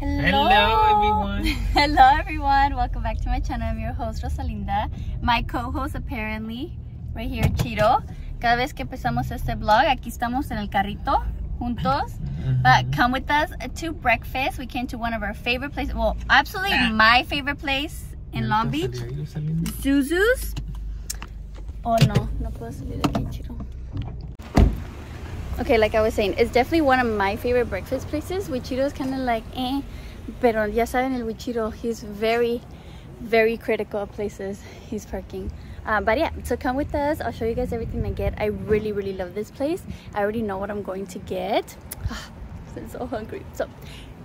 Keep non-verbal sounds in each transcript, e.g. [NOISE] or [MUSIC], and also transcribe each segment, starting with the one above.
Hello. Hello, everyone. [LAUGHS] Hello everyone. Welcome back to my channel. I'm your host Rosalinda. My co-host apparently, right here, Chiro. Cada vez que empezamos este vlog, aquí estamos en el carrito juntos. But come with us to breakfast. We came to one of our favorite places. Well, absolutely my favorite place in Long Beach. Zuzu's. Oh no, no puedo salir de aquí, Chiro. Okay, like I was saying, it's definitely one of my favorite breakfast places. Wichito is kind of like eh, pero ya saben el Wichito, he's very, very critical of places he's parking. Uh, but yeah, so come with us. I'll show you guys everything I get. I really, really love this place. I already know what I'm going to get. I'm so hungry. So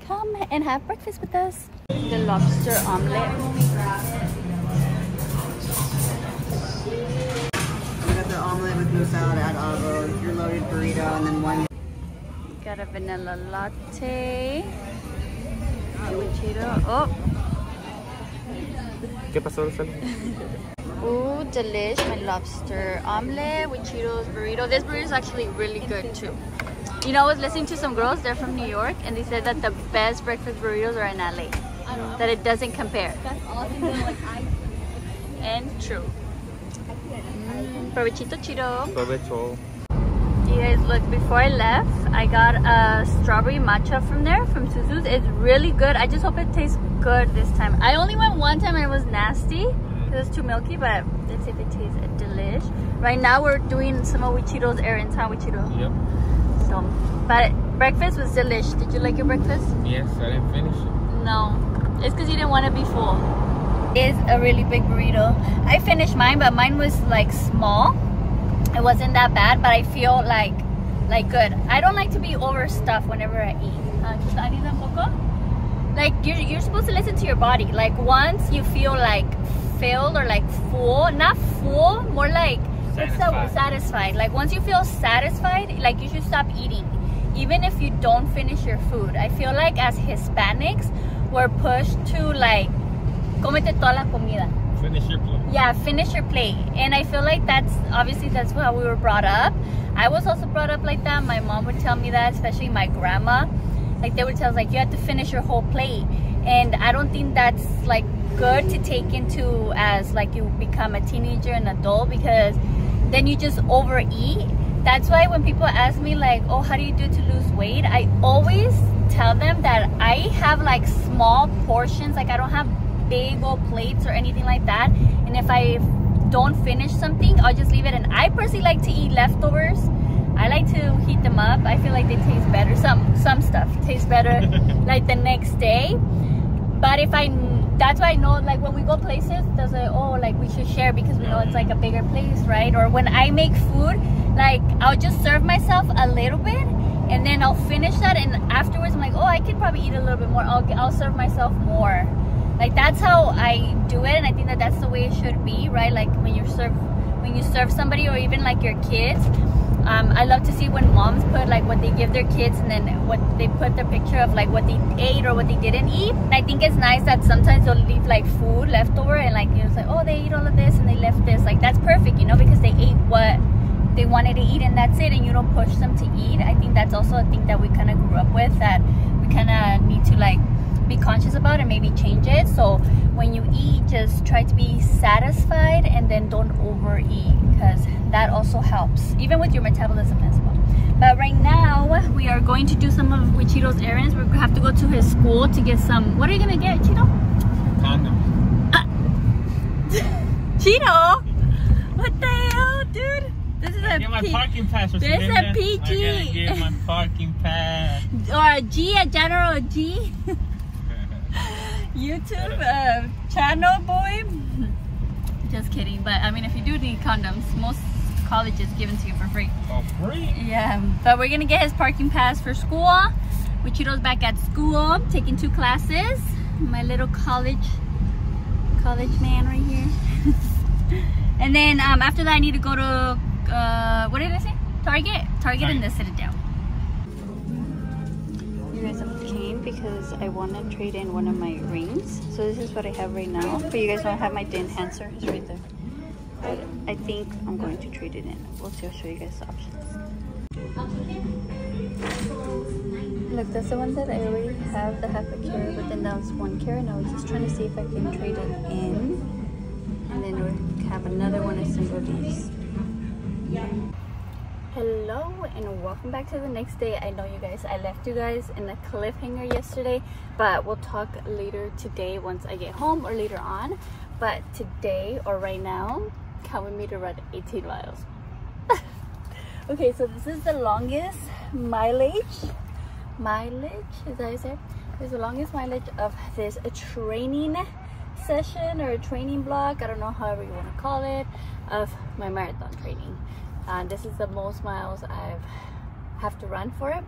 come and have breakfast with us. The lobster omelet. The omelet with moose salad at Avo, your loaded burrito, and then one. Got a vanilla latte. Wichito. Oh, ¿Qué pasó, Rosal? [LAUGHS] Ooh, delish, my lobster omelet with Chito's burrito. This burrito is actually really good too. You know, I was listening to some girls, they're from New York, and they said that the best breakfast burritos are in LA. That it doesn't compare. That's awesome. though, Like I, [LAUGHS] And true. Mm, provechito Chito. Provecho. You guys, look, before I left, I got a strawberry matcha from there, from Suzu's. It's really good. I just hope it tastes good this time. I only went one time and it was nasty. It was too milky, but let's see if it tastes delish. Right now, we're doing some of Wichito's errands, huh, Wichito? Yep. So, but breakfast was delish. Did you like your breakfast? Yes, I didn't finish it. No. It's because you didn't want to be full. It's a really big burrito. I finished mine, but mine was like small. It wasn't that bad, but I feel like like good. I don't like to be overstuffed whenever I eat. Uh, just add un poco. Like you're you're supposed to listen to your body. Like once you feel like filled or like full, not full, more like Satisfied. satisfied. Like once you feel satisfied, like you should stop eating. Even if you don't finish your food. I feel like as Hispanics, we're pushed to like comete toda la comida. Finish your plate. Yeah, finish your plate. And I feel like that's obviously that's how we were brought up. I was also brought up like that. My mom would tell me that, especially my grandma. Like they would tell us like you have to finish your whole plate. And I don't think that's like good to take into as like you become a teenager and adult because then you just overeat. That's why when people ask me like, oh, how do you do to lose weight? I always tell them that I have like small portions. Like I don't have big old plates or anything like that. And if I don't finish something, I'll just leave it. And I personally like to eat leftovers. I like to heat them up. I feel like they taste better. Some some stuff tastes better [LAUGHS] like the next day. But if I, that's why I know like when we go places, there's like oh like we should share because we know it's like a bigger place, right? Or when I make food, like I'll just serve myself a little bit and then I'll finish that and afterwards I'm like oh I could probably eat a little bit more. I'll I'll serve myself more. Like that's how I do it, and I think that that's the way it should be, right? Like when you serve when you serve somebody or even like your kids. Um, I love to see when moms put like what they give their kids and then what they put the picture of like what they ate or what they didn't eat. And I think it's nice that sometimes they'll leave like food left over and like you it's like oh they ate all of this and they left this like that's perfect you know because they ate what they wanted to eat and that's it and you don't push them to eat. I think that's also a thing that we kind of grew up with that we kind of need to like be conscious about and maybe change it. So when you eat, just try to be satisfied and then don't overeat because that also helps, even with your metabolism as well. But right now, we are going to do some of Wichito's errands. We have to go to his school to get some. What are you gonna get, Chito? Condom. [LAUGHS] Chito! What the hell, dude? This is a Get my P- parking pass. There's a Rosalinda. PG. I gotta get my parking pass. [LAUGHS] or a G, a general G. [LAUGHS] YouTube uh, channel, boy. [LAUGHS] Just kidding. But I mean, if you do need condoms, most colleges give them to you for free. For free. Yeah. But we're gonna get his parking pass for school. Wichito's back at school, taking two classes. My little college, college man right here. [LAUGHS] and then um, after that, I need to go to uh, what did I say? Target. Target and the Citadel. You guys because I want to trade in one of my rings. So this is what I have right now. But you guys don't have my enhancer. It's right there. But I think I'm going to trade it in. We'll see. I'll show you guys the options. Look, that's the one that I already have, the half a carat, but then that was one carat. And I was just trying to see if I can trade it in. And then we have another one of single these. Hello and welcome back to the next day. I know you guys, I left you guys in a cliffhanger yesterday, but we'll talk later today once I get home or later on. But today or right now, come with me to run 18 miles. [LAUGHS] okay, so this is the longest mileage. Mileage, is that is the longest mileage of this training session or training block. I don't know however you want to call it of my marathon training and this is the most miles I've have to run for it.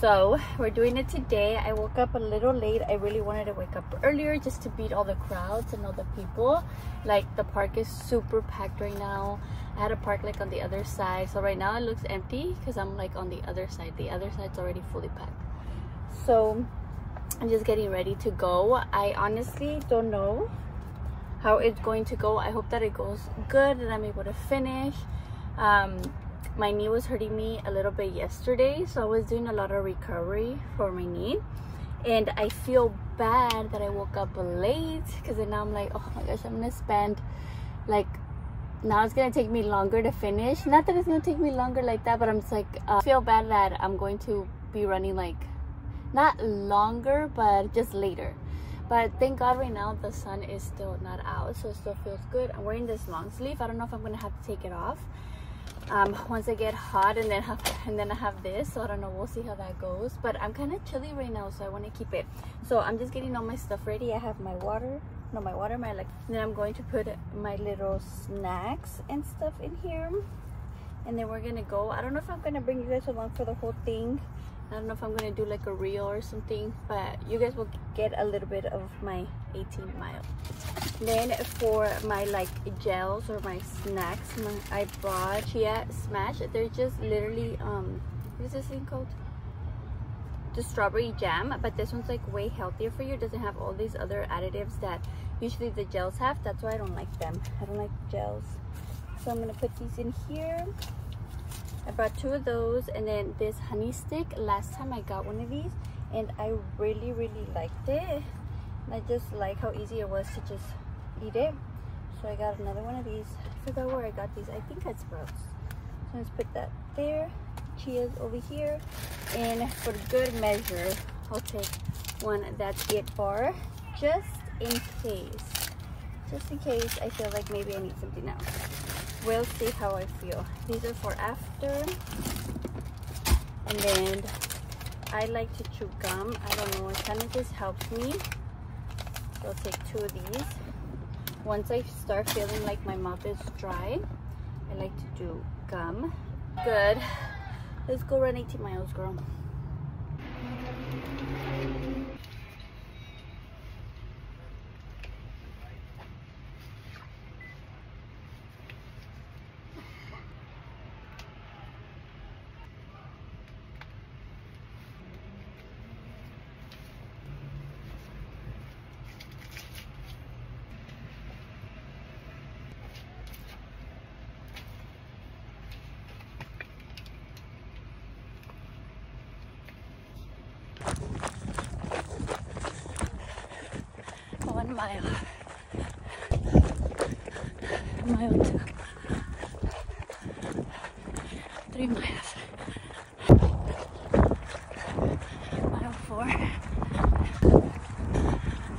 So we're doing it today. I woke up a little late. I really wanted to wake up earlier just to beat all the crowds and all the people. Like the park is super packed right now. I had a park like on the other side. So right now it looks empty because I'm like on the other side. The other side's already fully packed. So I'm just getting ready to go. I honestly don't know how it's going to go. I hope that it goes good and I'm able to finish um, my knee was hurting me a little bit yesterday so i was doing a lot of recovery for my knee. And i feel bad that i woke up late because now i'm like oh my gosh i'm gonna spend like now it's gonna take me longer to finish. Not that it's gonna take me longer like that but i'm just like uh, feel bad that i'm going to be running like not longer but just later. But thank god right now the sun is still not out so it still feels good. I'm wearing this long sleeve. I don't know if i'm gonna have to take it off um, once I get hot and then have [LAUGHS] and then I have this so I don't know we'll see how that goes. But I'm kind of chilly right now so I want to keep it. So I'm just getting all my stuff ready. I have my water no my water my like then I'm going to put my little snacks and stuff in here. And then we're gonna go. I don't know if I'm gonna bring you guys along for the whole thing I don't know if I'm gonna do like a reel or something but you guys will get a little bit of my 18 mile. Then for my like gels or my snacks my, I bought Chia Smash. They're just literally um what is this thing called? The strawberry jam but this one's like way healthier for you. It doesn't have all these other additives that usually the gels have. That's why I don't like them. I don't like gels. So I'm gonna put these in here I bought two of those and then this honey stick. Last time I got one of these and I really, really liked it. And I just like how easy it was to just eat it. So I got another one of these. I forgot where I got these. I think at Sprouts. So let's put that there. Chia's over here. And for good measure, I'll take one that's it bar just in case. Just in case I feel like maybe I need something else we'll see how I feel. These are for after. And then I like to chew gum. I don't know, it kind of just helps me. So I'll take two of these. Once I start feeling like my mouth is dry, I like to do gum. Good. Let's go run 18 miles, girl. Mile. Mile two. Three miles. Mile four.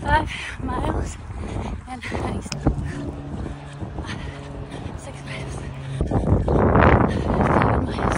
Five miles and I Six miles. Seven miles.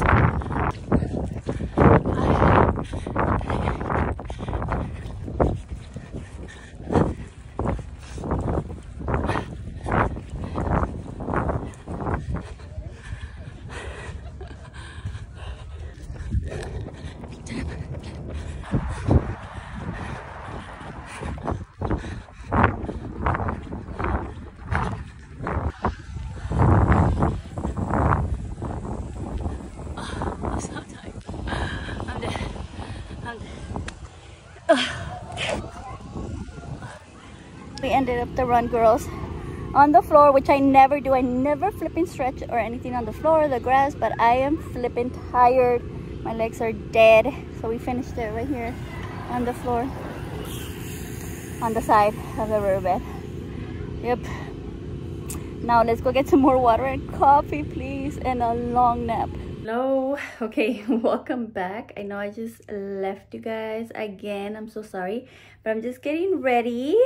we ended up the run girls on the floor which i never do i never flipping stretch or anything on the floor or the grass but i am flipping tired My legs are dead. So we finished it right here on the floor. On the side of the riverbed. Yep. Now let's go get some more water and coffee, please, and a long nap. Hello. [LAUGHS] Okay, [LAUGHS] welcome back. I know I just left you guys again. I'm so sorry, but I'm just getting ready.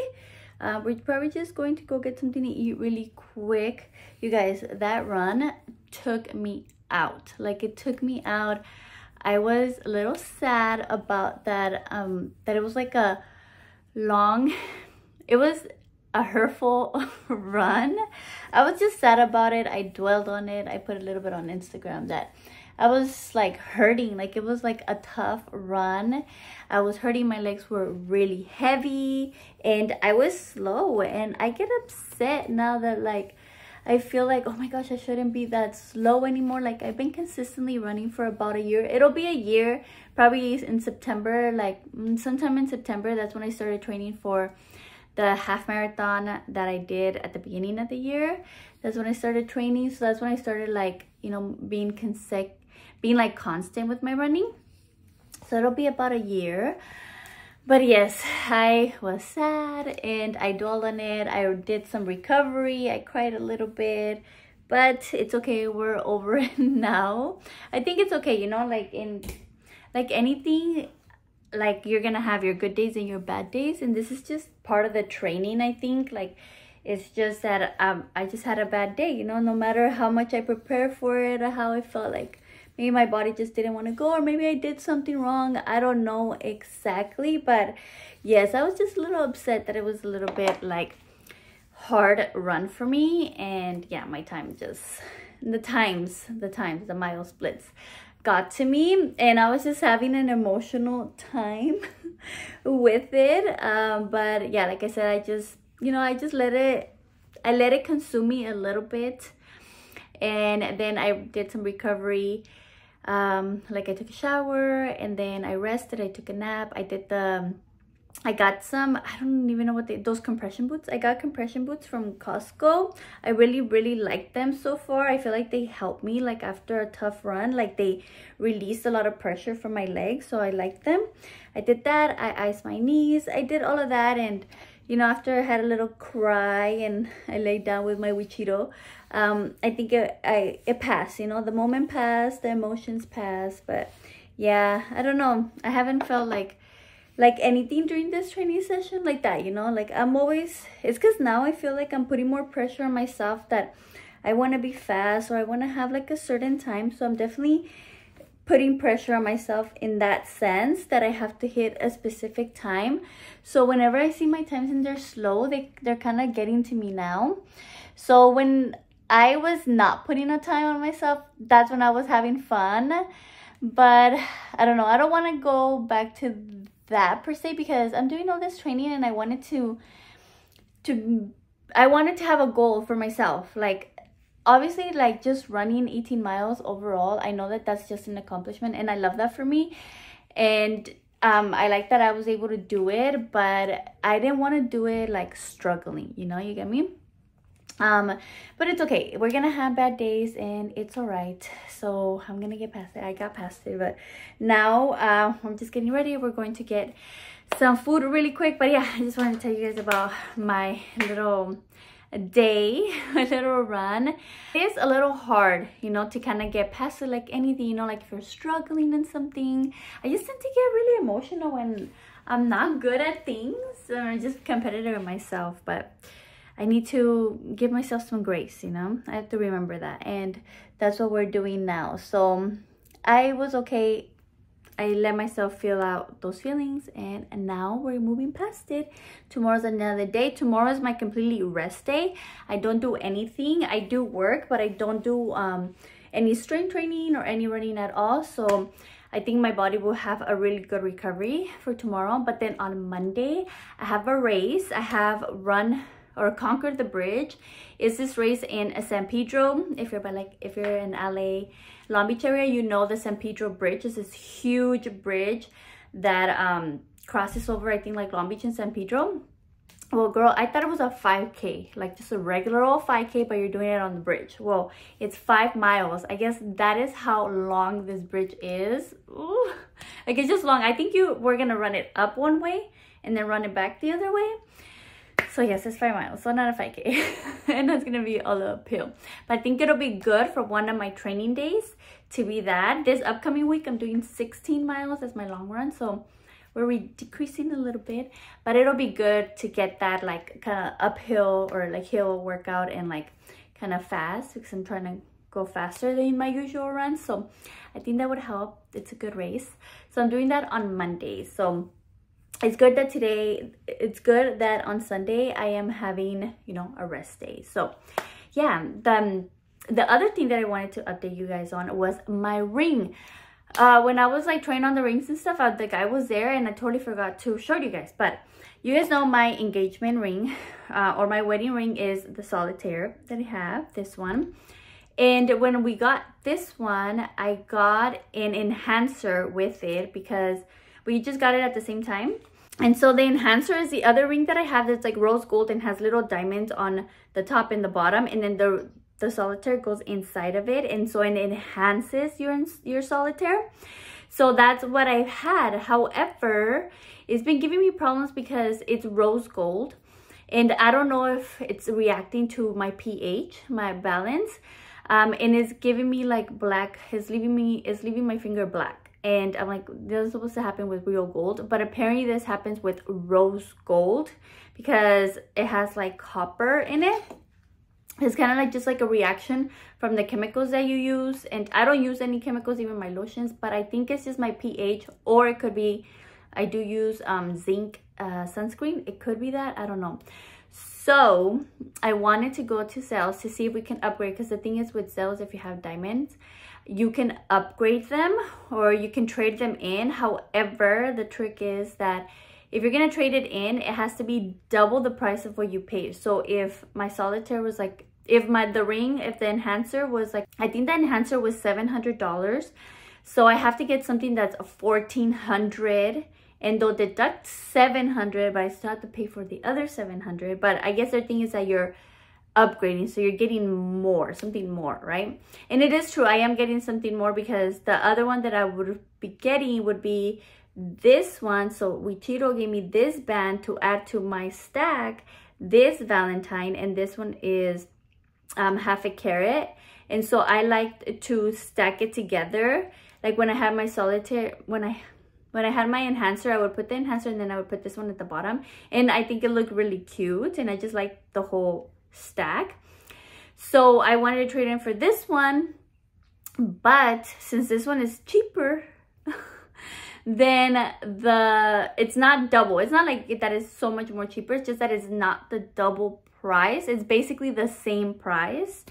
Uh, we're probably just going to go get something to eat really quick. You guys, that run took me out. Like it took me out. I was a little sad about that. Um, that it was like a long. [LAUGHS] It was a hurtful [LAUGHS] run. I was just sad about it. I dwelled on it. I put a little bit on Instagram that I was like hurting. Like it was like a tough run. I was hurting. My legs were really heavy and I was slow. And I get upset now that like I feel like, oh my gosh, I shouldn't be that slow anymore. Like I've been consistently running for about a year. It'll be a year probably in September, like mm, sometime in September. That's when I started training for the half marathon that I did at the beginning of the year. That's when I started training. So that's when I started like, you know, being consec being like constant with my running. So it'll be about a year. But yes, I was sad and I dwelled on it. I did some recovery. I cried a little bit, but it's okay. We're [LAUGHS] over it now. I think it's okay, you know, like in like anything like you're gonna have your good days and your bad days and this is just part of the training i think like it's just that um, i just had a bad day you know no matter how much i prepare for it or how i felt like maybe my body just didn't want to go or maybe i did something wrong. I don't know exactly but yes i was just a little upset that it was a little bit like hard run for me. And yeah my time just the times the times the mile splits got to me. And i was just having an emotional time [LAUGHS] with it. Um, but yeah like i said i just you know i just let it i let it consume me a little bit. And then i did some recovery um, like I took a shower and then I rested, I took a nap, I did the, I got some, I don't even know what they, those compression boots. I got compression boots from Costco. I really, really like them so far. I feel like they help me like after a tough run, like they released a lot of pressure from my legs. So I like them. I did that. I iced my knees. I did all of that. And, you know, after I had a little cry and I laid down with my Wichito, um, I think it, I, it passed, you know, the moment passed, the emotions passed, but yeah, I don't know. I haven't felt like, like anything during this training session like that, you know, like I'm always, it's because now I feel like I'm putting more pressure on myself that I want to be fast or I want to have like a certain time. So I'm definitely putting pressure on myself in that sense that I have to hit a specific time. So whenever I see my times and they're slow, they, they're kind of getting to me now. So when I was not putting a time on myself. That's when I was having fun. But I don't know. I don't want to go back to that per se because I'm doing all this training and I wanted to to I wanted to have a goal for myself. Like obviously like just running 18 miles overall, I know that that's just an accomplishment and I love that for me. And um, I like that I was able to do it, but I didn't want to do it like struggling, you know, you get me? um but it's okay. We're gonna have bad days and it's all right so i'm gonna get past it. I got past it but now uh, i'm just getting ready. We're going to get some food really quick. But yeah i just wanted to tell you guys about my little day [LAUGHS] a little run it is a little hard you know to kind of get past it like anything you know like if you're struggling in something i just tend to get really emotional when i'm not good at things and i'm just competitive with myself but I need to give myself some grace, you know? I have to remember that. And that's what we're doing now. So I was okay. I let myself feel out those feelings and, now we're moving past it. Tomorrow's another day. Tomorrow is my completely rest day. I don't do anything. I do work, but I don't do um, any strength training or any running at all. So I think my body will have a really good recovery for tomorrow. But then on Monday, I have a race. I have run or conquer the bridge is this race in san pedro? If you're by like if you're in la long beach area you know the san pedro bridge is this huge bridge that um crosses over i think like long beach and san pedro. Well girl i thought it was a 5k like just a regular old 5k but you're doing it on the bridge. Well it's five miles. I guess that is how long this bridge is. Ooh, [LAUGHS] like it's just long. I think you we're gonna run it up one way and then run it back the other way. So yes, it's five miles, so not a 5K. and that's gonna be all uphill. But I think it'll be good for one of my training days to be that. This upcoming week, I'm doing 16 miles as my long run. So we're decreasing a little bit, but it'll be good to get that like kind of uphill or like hill workout and like kind of fast because I'm trying to go faster than my usual run. So I think that would help. It's a good race. So I'm doing that on Monday. So it's good that today, it's good that on Sunday I am having, you know, a rest day. So yeah, the, the other thing that I wanted to update you guys on was my ring. Uh, when I was like trying on the rings and stuff, I, the guy was there and I totally forgot to show you guys. But you guys know my engagement ring [LAUGHS] uh, or my wedding ring is the solitaire that I have, this one. And when we got this one, I got an enhancer with it because we just got it at the same time. And so the enhancer is the other ring that I have that's like rose gold and has little diamonds on the top and the bottom. And then the the solitaire goes inside of it. And so it enhances your, your solitaire. So that's what I've had. However, it's been giving me problems because it's rose gold. And I don't know if it's reacting to my pH, my balance. Um, and it's giving me like black, it's leaving me, it's leaving my finger black. And I'm like, this is supposed to happen with real gold. But apparently this happens with rose gold because it has like copper in it it's kind of like just like a reaction from the chemicals that you use and i don't use any chemicals even my lotions but i think it's just my ph or it could be i do use um, zinc uh, sunscreen it could be that i don't know so i wanted to go to Zales to see if we can upgrade because the thing is with Zales, if you have diamonds you can upgrade them or you can trade them in however the trick is that if you're gonna trade it in, it has to be double the price of what you paid. So if my solitaire was like, if my the ring, if the enhancer was like, I think the enhancer was $700. So I have to get something that's 1400 and they'll deduct 700 but I still have to pay for the other 700 but I guess the thing is that you're upgrading so you're getting more something more right? And it is true I am getting something more because the other one that I would be getting would be this one so Wichito gave me this band to add to my stack this Valentine and this one is um, half a carat and so I like to stack it together. Like when I had my solitaire when I when I had my enhancer I would put the enhancer and then I would put this one at the bottom and I think it looked really cute and I just like the whole stack. So I wanted to trade in for this one but since this one is cheaper [LAUGHS] then the it's not double. It's not like that is so much more cheaper. It's just that it's not the double price. It's basically the same price.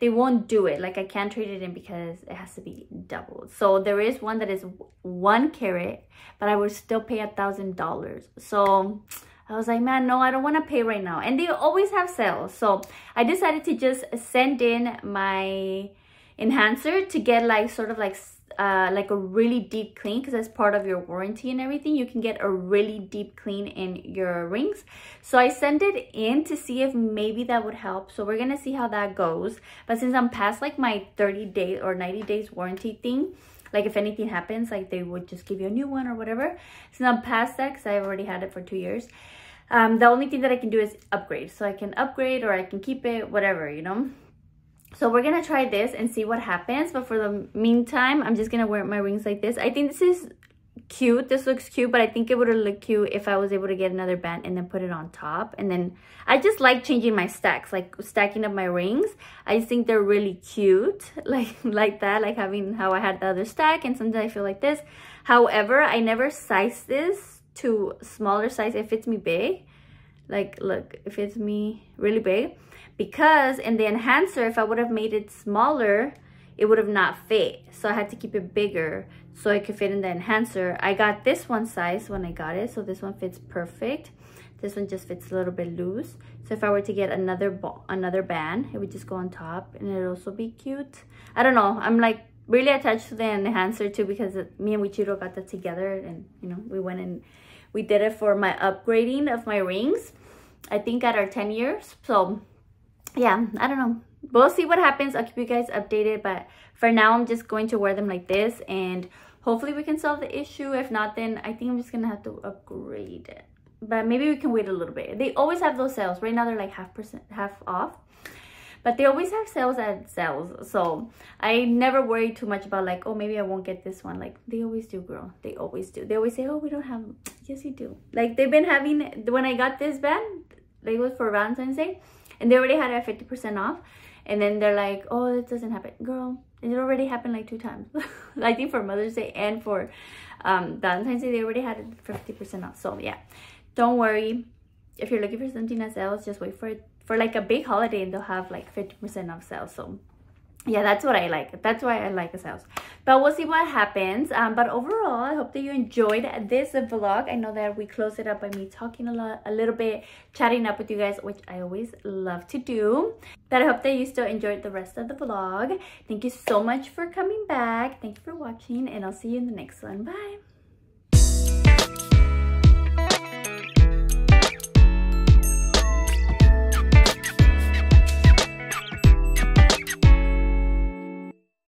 They won't do it. Like i can't trade it in because it has to be doubled. So there is one that is one carat but i would still pay a thousand dollars. So I was like, man, no, I don't want to pay right now. And they always have sales. So I decided to just send in my enhancer to get like sort of like uh, like a really deep clean because that's part of your warranty and everything you can get a really deep clean in your rings so I sent it in to see if maybe that would help so we're gonna see how that goes but since I'm past like my 30 day or 90 days warranty thing like if anything happens like they would just give you a new one or whatever it's I'm past that because I've already had it for two years um, the only thing that I can do is upgrade so I can upgrade or I can keep it whatever you know so we're gonna try this and see what happens. But for the meantime, I'm just gonna wear my rings like this. I think this is cute. This looks cute, but I think it would have looked cute if I was able to get another band and then put it on top. And then I just like changing my stacks, like stacking up my rings. I think they're really cute, [LAUGHS] like like that, like having how I had the other stack. And sometimes I feel like this. However, I never size this to smaller size. It fits me big. Like, look, it fits me really big because in the enhancer, if I would have made it smaller, it would have not fit. So I had to keep it bigger so it could fit in the enhancer. I got this one size when I got it, so this one fits perfect. This one just fits a little bit loose. So if I were to get another another band, it would just go on top and it'd also be cute. I don't know. I'm like really attached to the enhancer too because me and Wichito got that together and you know, we went and we did it for my upgrading of my rings. I think at our 10 years. So yeah, I don't know. We'll see what happens. I'll keep you guys updated. But for now, I'm just going to wear them like this. And hopefully we can solve the issue. If not then i think i'm just gonna have to upgrade it. But maybe we can wait a little bit. They always have those sales. Right now they're like half percent half off. But they always have sales at Zales. So i never worry too much about like oh maybe i won't get this one. Like they always do girl. They always do. They always say oh we don't have yes you do. Like they've been having when i got this band it was for valentine's day and they already had it at 50 percent off and then they're like oh it doesn't happen. Girl it already happened like two times. [LAUGHS] I think for mother's day and for um valentine's day they already had it 50 percent off. So yeah. Don't worry. If you're looking for something at Zales just wait for it for like a big holiday and they'll have like 50% off sales. So yeah, that's what I like. That's why I like the sales. But we'll see what happens. Um, but overall, I hope that you enjoyed this vlog. I know that we closed it up by me talking a lot, a little bit, chatting up with you guys, which I always love to do. But I hope that you still enjoyed the rest of the vlog. Thank you so much for coming back. Thank you for watching, and I'll see you in the next one. Bye.